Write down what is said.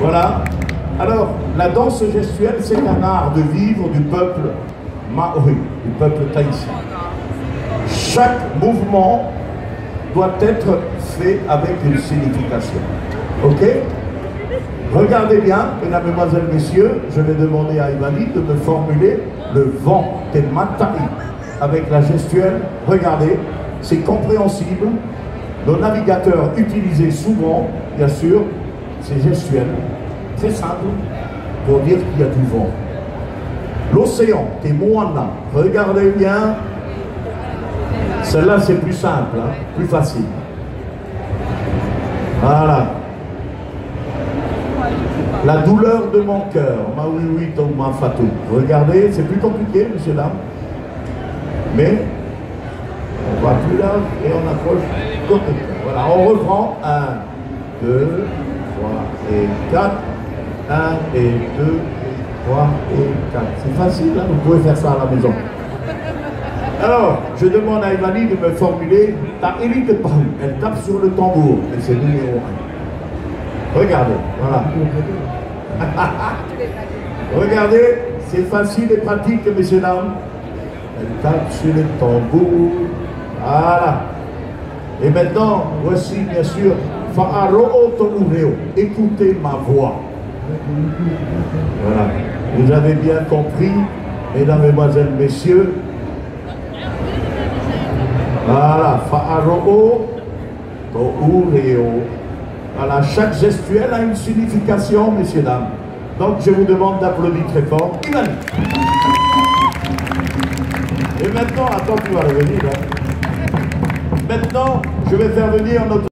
Voilà. Alors, la danse gestuelle, c'est un art de vivre du peuple maori, du peuple tahitien. Chaque mouvement doit être fait avec une signification. Ok? Regardez bien, mesdames, mesdemoiselles, messieurs, je vais demander à Ivani de me formuler le vent des matai avec la gestuelle. Regardez, c'est compréhensible. Nos navigateurs utilisaient souvent, bien sûr, ces gestuelles, très simples, pour dire qu'il y a du vent. L'océan, t'es moana, regardez bien. Celle-là, c'est plus simple, hein, plus facile. Voilà. La douleur de mon cœur, ma oui oui ma fatou. Regardez, c'est plus compliqué, monsieur dames. Mais on va plus là et on approche. Voilà, on reprend. 1, 2, 3 et 4. 1 et 2 3 et 4. C'est facile, hein vous pouvez faire ça à la maison. Alors, je demande à Ivani de me formuler ta élite de Elle tape sur le tambour, et c'est numéro 1. Regardez, voilà. Regardez, c'est facile et pratique, messieurs, dames. Elle tape sur le tambour. Voilà. Et maintenant, voici bien sûr Écoutez ma voix. Voilà. Vous avez bien compris, mesdames, mesdemoiselles, messieurs. Voilà. Fa'aro voilà, chaque gestuelle a une signification, messieurs, dames. Donc, je vous demande d'applaudir très fort. Et maintenant, attends, tu vas revenir. Hein. Maintenant, je vais faire venir notre...